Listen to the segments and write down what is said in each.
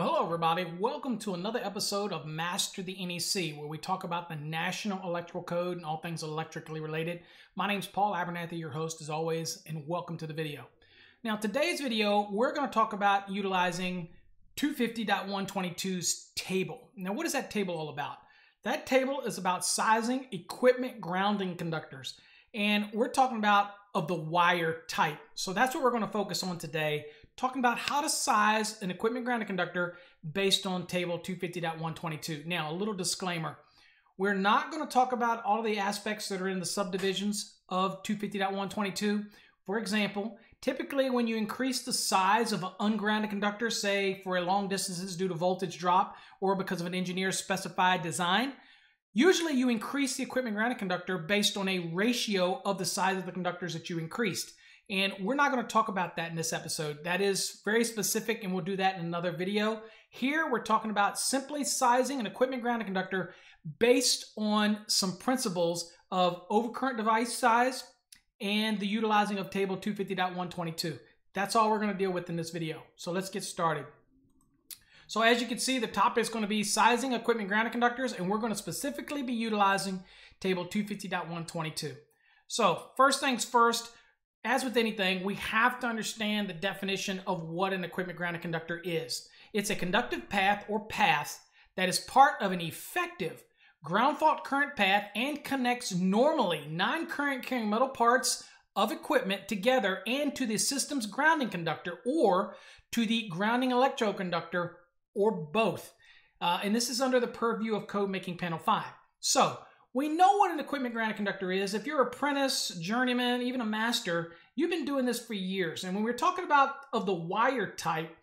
Well, hello, everybody. Welcome to another episode of Master the NEC, where we talk about the National Electrical Code and all things electrically related. My name is Paul Abernathy, your host as always, and welcome to the video. Now, today's video, we're going to talk about utilizing 250.122's table. Now, what is that table all about? That table is about sizing equipment grounding conductors, and we're talking about of the wire type. So that's what we're going to focus on today talking about how to size an equipment grounding conductor based on table 250.122. Now, a little disclaimer. We're not going to talk about all of the aspects that are in the subdivisions of 250.122. For example, typically when you increase the size of an ungrounded conductor, say for a long distances due to voltage drop or because of an engineer's specified design, usually you increase the equipment grounding conductor based on a ratio of the size of the conductors that you increased. And we're not going to talk about that in this episode. That is very specific, and we'll do that in another video. Here, we're talking about simply sizing an equipment grounding conductor based on some principles of overcurrent device size and the utilizing of table 250.122. That's all we're going to deal with in this video. So let's get started. So as you can see, the topic is going to be sizing equipment grounding conductors, and we're going to specifically be utilizing table 250.122. So first things first, as with anything, we have to understand the definition of what an equipment grounded conductor is. It's a conductive path or path that is part of an effective ground fault current path and connects normally non-current carrying metal parts of equipment together and to the system's grounding conductor or to the grounding electrode conductor or both. Uh, and this is under the purview of Code Making Panel 5. So we know what an equipment grounding conductor is. If you're an apprentice, journeyman, even a master, you've been doing this for years. And when we're talking about of the wire type,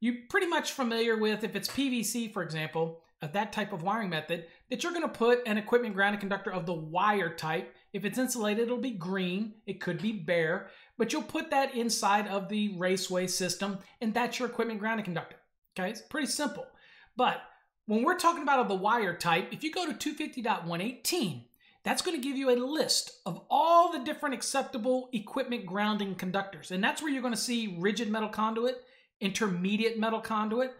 you're pretty much familiar with, if it's PVC, for example, of that type of wiring method, that you're going to put an equipment grounding conductor of the wire type. If it's insulated, it'll be green. It could be bare, but you'll put that inside of the raceway system, and that's your equipment grounding conductor. Okay, it's pretty simple. But when we're talking about the wire type, if you go to 250.118, that's going to give you a list of all the different acceptable equipment grounding conductors. And that's where you're going to see rigid metal conduit, intermediate metal conduit,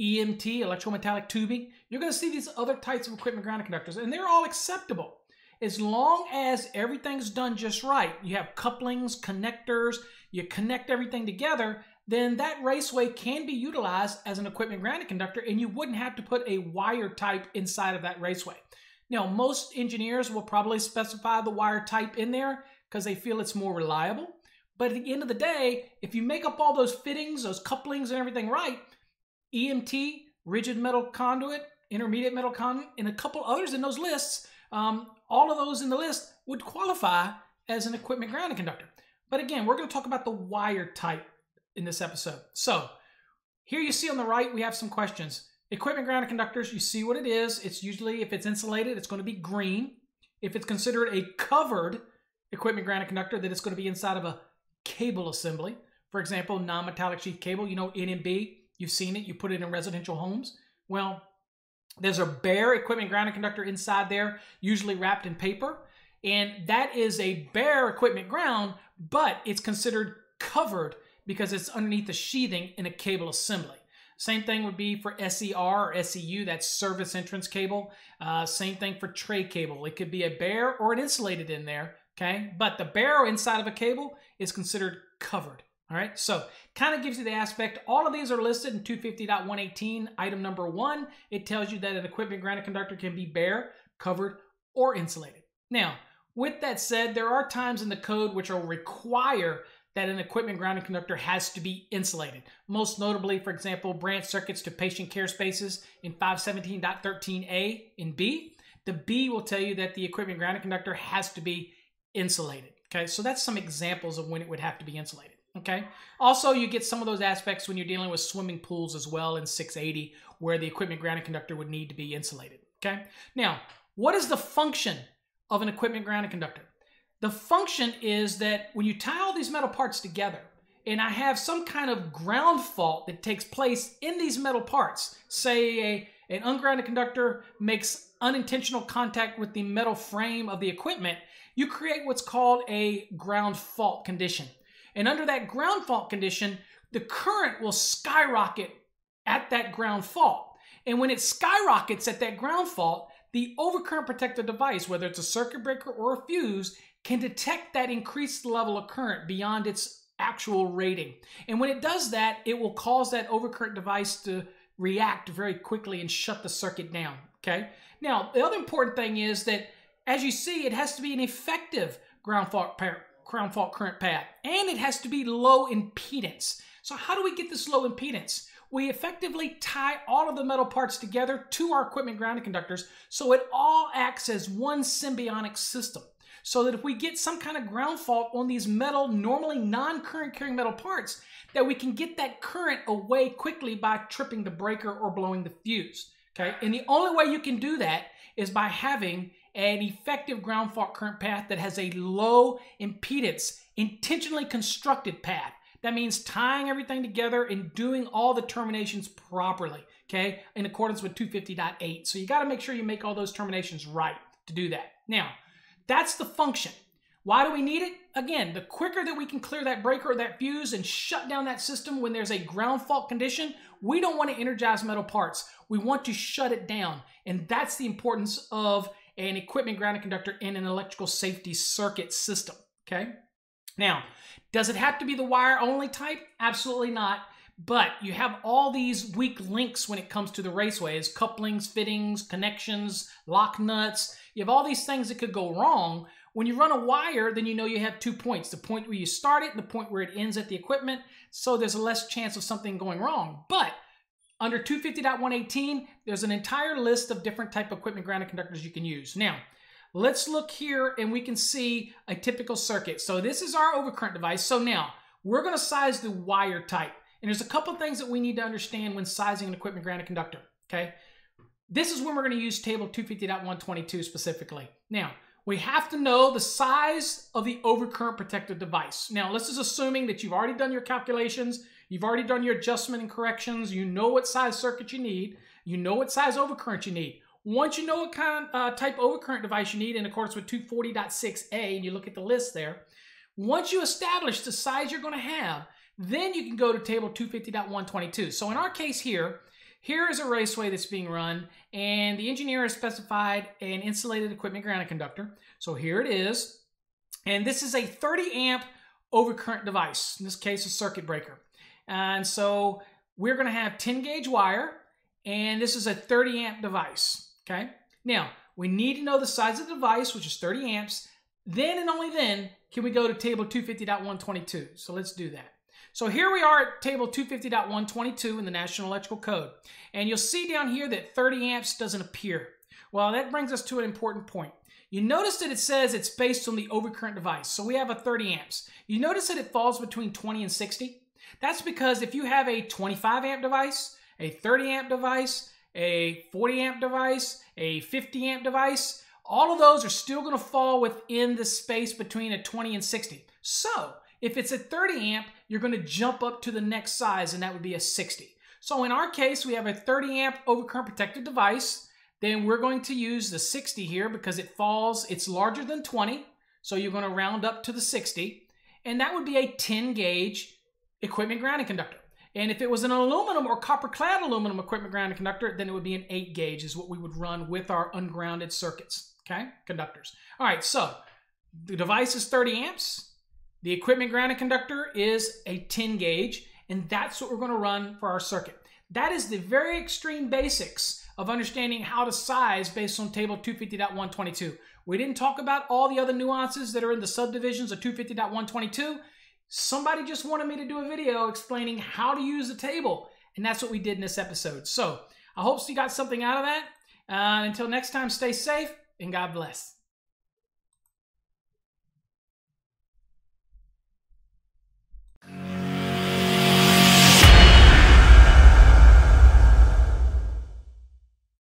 EMT, electrometallic tubing. You're going to see these other types of equipment grounding conductors, and they're all acceptable. As long as everything's done just right, you have couplings, connectors, you connect everything together, then that raceway can be utilized as an equipment grounding conductor and you wouldn't have to put a wire type inside of that raceway. Now, most engineers will probably specify the wire type in there because they feel it's more reliable. But at the end of the day, if you make up all those fittings, those couplings and everything right, EMT, rigid metal conduit, intermediate metal conduit, and a couple others in those lists, um, all of those in the list would qualify as an equipment grounding conductor. But again, we're going to talk about the wire type in this episode. So here you see on the right, we have some questions. Equipment grounded conductors, you see what it is. It's usually, if it's insulated, it's going to be green. If it's considered a covered equipment grounded conductor, then it's going to be inside of a cable assembly. For example, non-metallic sheath cable, you know, NMB, you've seen it, you put it in residential homes. Well, there's a bare equipment grounded conductor inside there, usually wrapped in paper. And that is a bare equipment ground, but it's considered covered because it's underneath the sheathing in a cable assembly. Same thing would be for SER or SEU, that's service entrance cable. Uh, same thing for tray cable. It could be a bare or an insulated in there, okay? But the bare inside of a cable is considered covered, all right? So kind of gives you the aspect. All of these are listed in 250.118, item number one. It tells you that an equipment grounded conductor can be bare, covered, or insulated. Now, with that said, there are times in the code which will require that an equipment grounding conductor has to be insulated. Most notably, for example, branch circuits to patient care spaces in 517.13a in B. The B will tell you that the equipment grounding conductor has to be insulated. Okay, so that's some examples of when it would have to be insulated. Okay. Also, you get some of those aspects when you're dealing with swimming pools as well in 680, where the equipment grounding conductor would need to be insulated. Okay. Now, what is the function of an equipment grounding conductor? The function is that when you tie all these metal parts together, and I have some kind of ground fault that takes place in these metal parts, say a, an ungrounded conductor makes unintentional contact with the metal frame of the equipment, you create what's called a ground fault condition. And under that ground fault condition, the current will skyrocket at that ground fault. And when it skyrockets at that ground fault, the overcurrent protective device, whether it's a circuit breaker or a fuse, can detect that increased level of current beyond its actual rating. And when it does that, it will cause that overcurrent device to react very quickly and shut the circuit down. Okay. Now, the other important thing is that as you see, it has to be an effective ground fault, ground fault current path and it has to be low impedance. So, how do we get this low impedance? We effectively tie all of the metal parts together to our equipment grounding conductors so it all acts as one symbiotic system so that if we get some kind of ground fault on these metal, normally non-current carrying metal parts, that we can get that current away quickly by tripping the breaker or blowing the fuse. Okay, and the only way you can do that is by having an effective ground fault current path that has a low impedance, intentionally constructed path. That means tying everything together and doing all the terminations properly, okay, in accordance with 250.8. So you got to make sure you make all those terminations right to do that. Now, that's the function. Why do we need it? Again, the quicker that we can clear that breaker or that fuse and shut down that system when there's a ground fault condition, we don't want to energize metal parts. We want to shut it down. And that's the importance of an equipment grounding conductor in an electrical safety circuit system. Okay. Now, does it have to be the wire only type? Absolutely not. But you have all these weak links when it comes to the raceways couplings, fittings, connections, lock nuts. You have all these things that could go wrong. When you run a wire, then you know you have two points the point where you start it and the point where it ends at the equipment. So there's a less chance of something going wrong. But under 250.118, there's an entire list of different type of equipment grounding conductors you can use. Now, let's look here and we can see a typical circuit. So this is our overcurrent device. So now, we're going to size the wire type. And there's a couple things that we need to understand when sizing an equipment grounding conductor, okay? This is when we're going to use table 250.122 specifically. Now, we have to know the size of the overcurrent protective device. Now, this is assuming that you've already done your calculations, you've already done your adjustment and corrections, you know what size circuit you need, you know what size overcurrent you need. Once you know what kind of uh, type overcurrent device you need in accordance with 240.6a, and you look at the list there, once you establish the size you're going to have, then you can go to table 250.122. So in our case here, here is a raceway that's being run, and the engineer has specified an insulated equipment grounding conductor. So here it is. And this is a 30 amp overcurrent device, in this case, a circuit breaker. And so we're going to have 10 gauge wire, and this is a 30 amp device. Okay. Now, we need to know the size of the device, which is 30 amps. Then and only then can we go to table 250.122. So let's do that. So here we are at table 250.122 in the National Electrical Code. And you'll see down here that 30 amps doesn't appear. Well, that brings us to an important point. You notice that it says it's based on the overcurrent device. So we have a 30 amps. You notice that it falls between 20 and 60. That's because if you have a 25 amp device, a 30 amp device, a 40 amp device, a 50 amp device, all of those are still going to fall within the space between a 20 and 60. So if it's a 30 amp, you're going to jump up to the next size, and that would be a 60. So in our case, we have a 30 amp overcurrent protected device. Then we're going to use the 60 here because it falls, it's larger than 20. So you're going to round up to the 60. And that would be a 10 gauge equipment grounding conductor. And if it was an aluminum or copper clad aluminum equipment grounding conductor, then it would be an 8 gauge is what we would run with our ungrounded circuits, okay? Conductors. All right, so the device is 30 amps. The equipment grounding conductor is a 10 gauge, and that's what we're going to run for our circuit. That is the very extreme basics of understanding how to size based on table 250.122. We didn't talk about all the other nuances that are in the subdivisions of 250.122. Somebody just wanted me to do a video explaining how to use the table, and that's what we did in this episode. So I hope you got something out of that. Uh, until next time, stay safe and God bless.